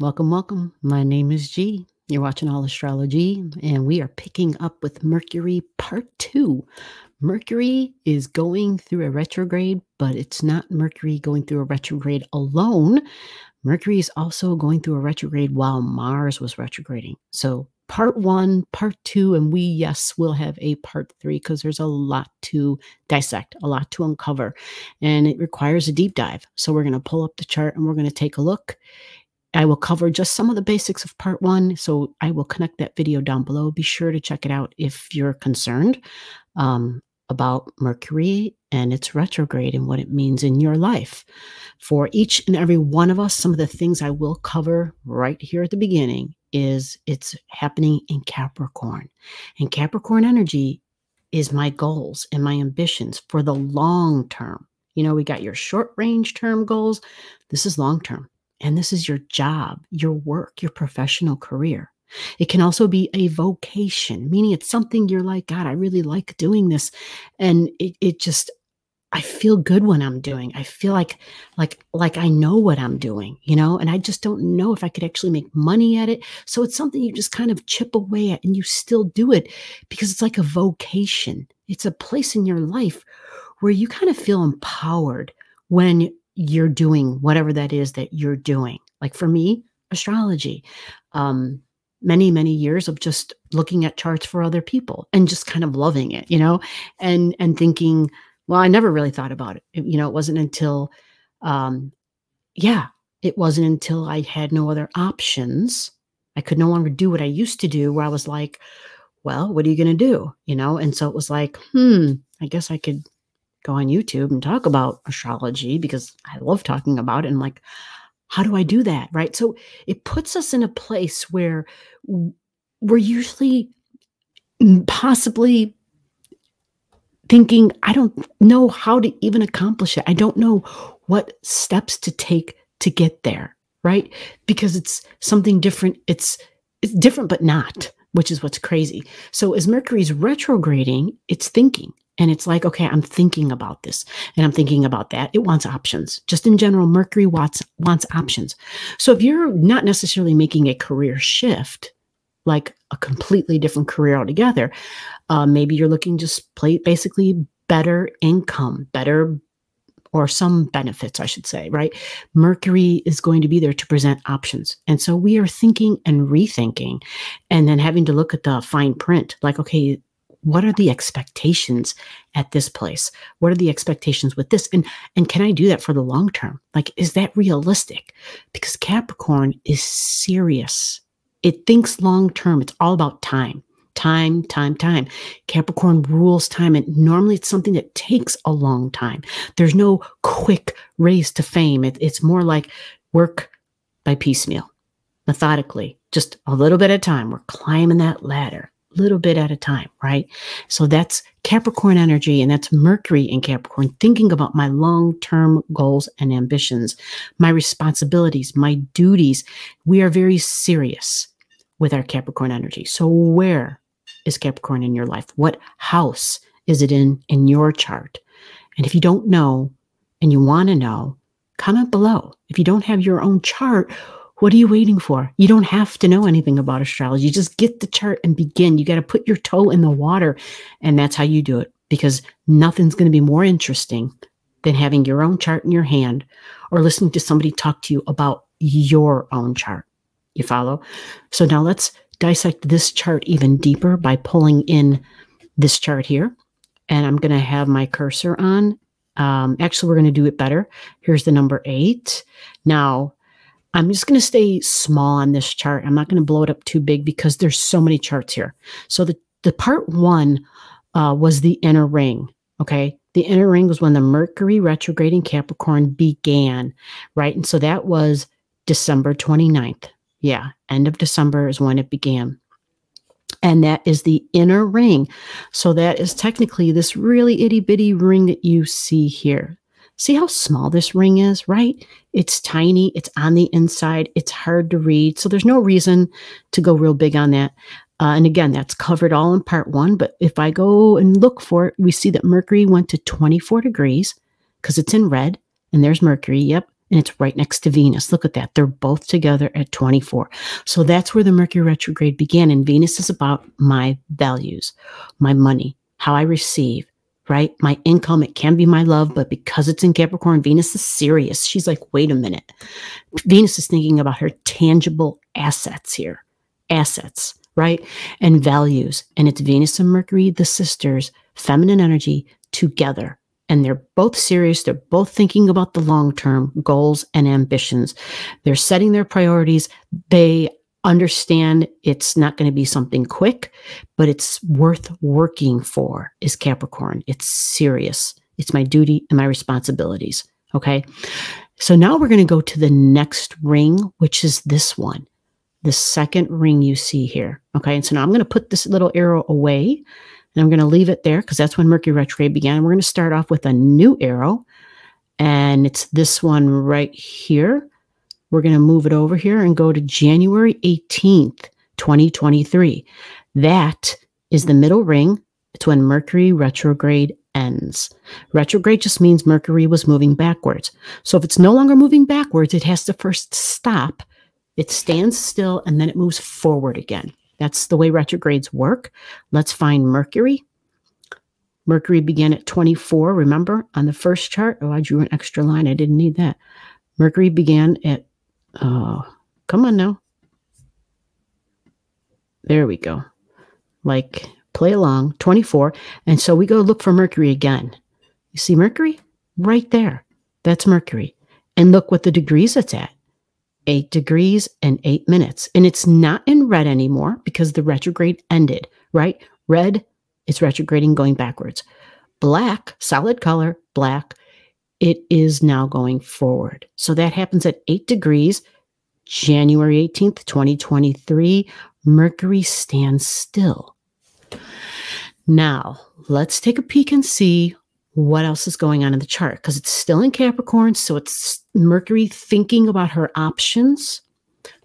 Welcome, welcome. My name is G. You're watching All Astrology, and we are picking up with Mercury Part 2. Mercury is going through a retrograde, but it's not Mercury going through a retrograde alone. Mercury is also going through a retrograde while Mars was retrograding. So, part one, part two, and we, yes, will have a part three because there's a lot to dissect, a lot to uncover, and it requires a deep dive. So, we're going to pull up the chart and we're going to take a look I will cover just some of the basics of part one. So I will connect that video down below. Be sure to check it out if you're concerned um, about Mercury and its retrograde and what it means in your life. For each and every one of us, some of the things I will cover right here at the beginning is it's happening in Capricorn. And Capricorn energy is my goals and my ambitions for the long term. You know, we got your short range term goals. This is long term. And this is your job, your work, your professional career. It can also be a vocation, meaning it's something you're like, God, I really like doing this. And it, it just, I feel good when I'm doing. I feel like like like I know what I'm doing, you know, and I just don't know if I could actually make money at it. So it's something you just kind of chip away at and you still do it because it's like a vocation. It's a place in your life where you kind of feel empowered when you're doing whatever that is that you're doing. Like for me, astrology. Um, many many years of just looking at charts for other people and just kind of loving it you know and and thinking well i never really thought about it, it you know it wasn't until um yeah it wasn't until i had no other options i could no longer do what i used to do where i was like well what are you going to do you know and so it was like hmm i guess i could go on YouTube and talk about astrology because I love talking about it. And like, how do I do that? Right. So it puts us in a place where we're usually possibly thinking, I don't know how to even accomplish it. I don't know what steps to take to get there. Right. Because it's something different. It's, it's different, but not, which is what's crazy. So as Mercury's retrograding, it's thinking and it's like, okay, I'm thinking about this and I'm thinking about that. It wants options. Just in general, Mercury wants, wants options. So if you're not necessarily making a career shift, like a completely different career altogether, uh, maybe you're looking just play basically better income, better or some benefits, I should say, right? Mercury is going to be there to present options. And so we are thinking and rethinking and then having to look at the fine print like, okay, what are the expectations at this place? What are the expectations with this? And and can i do that for the long term? Like is that realistic? Because capricorn is serious. It thinks long term. It's all about time. Time time time. Capricorn rules time and normally it's something that takes a long time. There's no quick race to fame. It, it's more like work by piecemeal methodically just a little bit at a time. We're climbing that ladder little bit at a time, right? So that's Capricorn energy and that's Mercury in Capricorn, thinking about my long term goals and ambitions, my responsibilities, my duties. We are very serious with our Capricorn energy. So, where is Capricorn in your life? What house is it in in your chart? And if you don't know and you want to know, comment below. If you don't have your own chart, what are you waiting for? You don't have to know anything about astrology. You Just get the chart and begin. You got to put your toe in the water. And that's how you do it because nothing's going to be more interesting than having your own chart in your hand or listening to somebody talk to you about your own chart. You follow? So now let's dissect this chart even deeper by pulling in this chart here. And I'm going to have my cursor on. Um, actually, we're going to do it better. Here's the number eight. Now, I'm just going to stay small on this chart. I'm not going to blow it up too big because there's so many charts here. So the, the part one uh, was the inner ring. Okay. The inner ring was when the Mercury retrograde in Capricorn began, right? And so that was December 29th. Yeah. End of December is when it began. And that is the inner ring. So that is technically this really itty bitty ring that you see here. See how small this ring is, right? It's tiny, it's on the inside, it's hard to read. So there's no reason to go real big on that. Uh, and again, that's covered all in part one. But if I go and look for it, we see that Mercury went to 24 degrees because it's in red and there's Mercury. Yep. and it's right next to Venus. Look at that. They're both together at 24. So that's where the Mercury retrograde began. And Venus is about my values, my money, how I receive, right? My income, it can be my love, but because it's in Capricorn, Venus is serious. She's like, wait a minute. Venus is thinking about her tangible assets here, assets, right? And values. And it's Venus and Mercury, the sisters, feminine energy together and they're both serious. They're both thinking about the long term goals and ambitions. They're setting their priorities. They understand it's not going to be something quick, but it's worth working for, is Capricorn. It's serious. It's my duty and my responsibilities. Okay. So now we're going to go to the next ring, which is this one, the second ring you see here. Okay. And so now I'm going to put this little arrow away and I'm going to leave it there because that's when Mercury retrograde began. We're going to start off with a new arrow. And it's this one right here. We're going to move it over here and go to January 18th, 2023. That is the middle ring. It's when Mercury retrograde ends. Retrograde just means Mercury was moving backwards. So if it's no longer moving backwards, it has to first stop. It stands still and then it moves forward again. That's the way retrogrades work. Let's find Mercury. Mercury began at 24, remember, on the first chart. Oh, I drew an extra line. I didn't need that. Mercury began at, oh, come on now. There we go. Like, play along, 24. And so we go look for Mercury again. You see Mercury? Right there. That's Mercury. And look what the degrees it's at eight degrees and eight minutes. And it's not in red anymore because the retrograde ended, right? Red, it's retrograding going backwards. Black, solid color, black, it is now going forward. So that happens at eight degrees, January 18th, 2023. Mercury stands still. Now, let's take a peek and see what else is going on in the chart because it's still in Capricorn. So it's Mercury thinking about her options.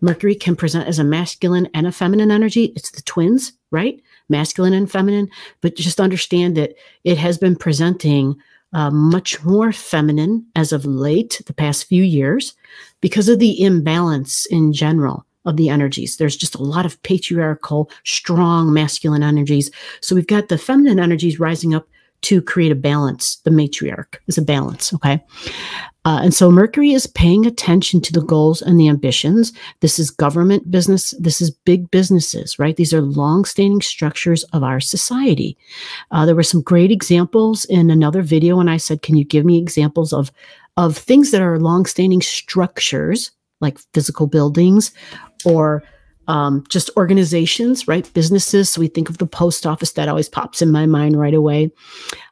Mercury can present as a masculine and a feminine energy. It's the twins, right? Masculine and feminine. But just understand that it has been presenting uh, much more feminine as of late, the past few years, because of the imbalance in general of the energies. There's just a lot of patriarchal, strong masculine energies. So we've got the feminine energies rising up to create a balance. The matriarch is a balance, okay? Uh, and so Mercury is paying attention to the goals and the ambitions. This is government business. This is big businesses, right? These are long-standing structures of our society. Uh, there were some great examples in another video, and I said, "Can you give me examples of of things that are long-standing structures, like physical buildings, or um, just organizations, right? Businesses. So we think of the post office that always pops in my mind right away.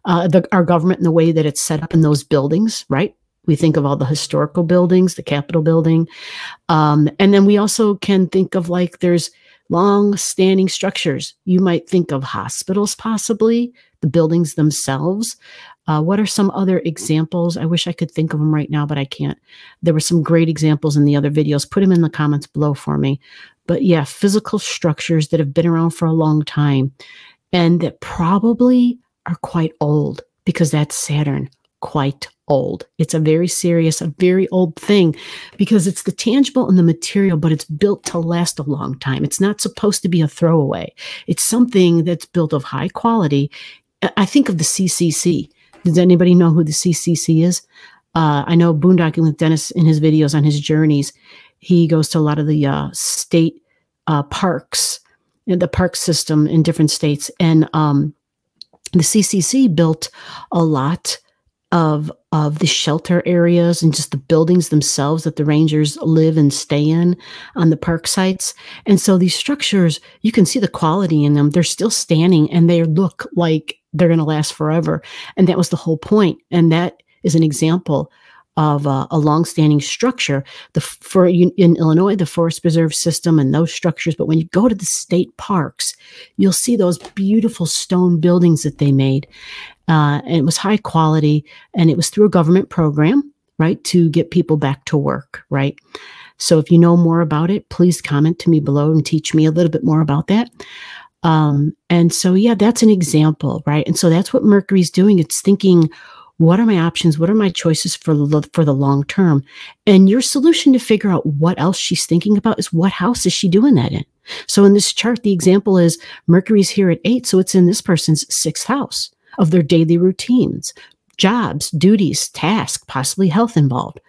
Uh, the, our government and the way that it's set up in those buildings, right? We think of all the historical buildings, the Capitol building. Um, and then we also can think of like there's long standing structures. You might think of hospitals, possibly, the buildings themselves. Uh, what are some other examples? I wish I could think of them right now, but I can't. There were some great examples in the other videos. Put them in the comments below for me. But yeah, physical structures that have been around for a long time and that probably are quite old because that's Saturn, quite old. It's a very serious, a very old thing because it's the tangible and the material, but it's built to last a long time. It's not supposed to be a throwaway. It's something that's built of high quality. I think of the CCC. Does anybody know who the CCC is? Uh, I know Boondocking with Dennis in his videos on his journeys. He goes to a lot of the uh, state uh, parks, in the park system in different states, and um, the CCC built a lot of of the shelter areas and just the buildings themselves that the rangers live and stay in on the park sites. And so these structures, you can see the quality in them. They're still standing and they look like they're going to last forever. And that was the whole point. And that is an example of uh, a longstanding structure. The for in Illinois, the Forest Preserve system and those structures. But when you go to the state parks, you'll see those beautiful stone buildings that they made, uh, and it was high quality, and it was through a government program, right, to get people back to work, right. So if you know more about it, please comment to me below and teach me a little bit more about that. Um, and so, yeah, that's an example, right? And so that's what Mercury's doing. It's thinking what are my options? What are my choices for the, for the long term? And your solution to figure out what else she's thinking about is what house is she doing that in? So in this chart, the example is Mercury's here at eight. So it's in this person's sixth house of their daily routines, jobs, duties, tasks, possibly health involved.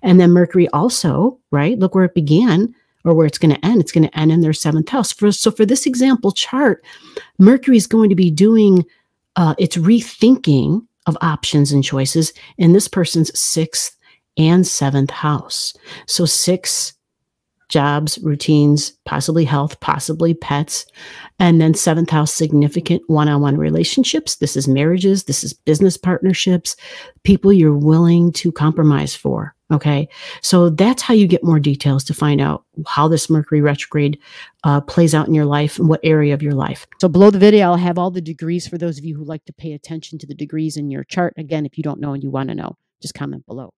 And then Mercury also, right? Look where it began or where it's going to end. It's going to end in their seventh house. For, so for this example chart, Mercury is going to be doing, uh, it's rethinking of options and choices in this person's sixth and seventh house. So six jobs, routines, possibly health, possibly pets. And then seventh house, significant one on one relationships. This is marriages, this is business partnerships, people you're willing to compromise for. Okay. So that's how you get more details to find out how this Mercury retrograde uh, plays out in your life and what area of your life. So below the video, I'll have all the degrees for those of you who like to pay attention to the degrees in your chart. Again, if you don't know and you want to know, just comment below.